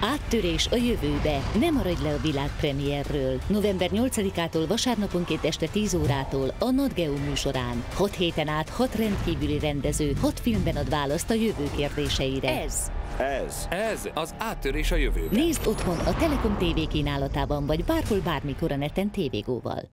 Áttörés a jövőbe. Nem maradj le a világpremierről. November 8-ától vasárnaponként este 10 órától a NatGeo műsorán. 6 héten át 6 rendkívüli rendező, 6 filmben ad választ a jövő kérdéseire. Ez Ez. Ez az áttörés a jövőbe. Nézd otthon a Telekom TV kínálatában, vagy bárhol bármikor a neten tévégóval.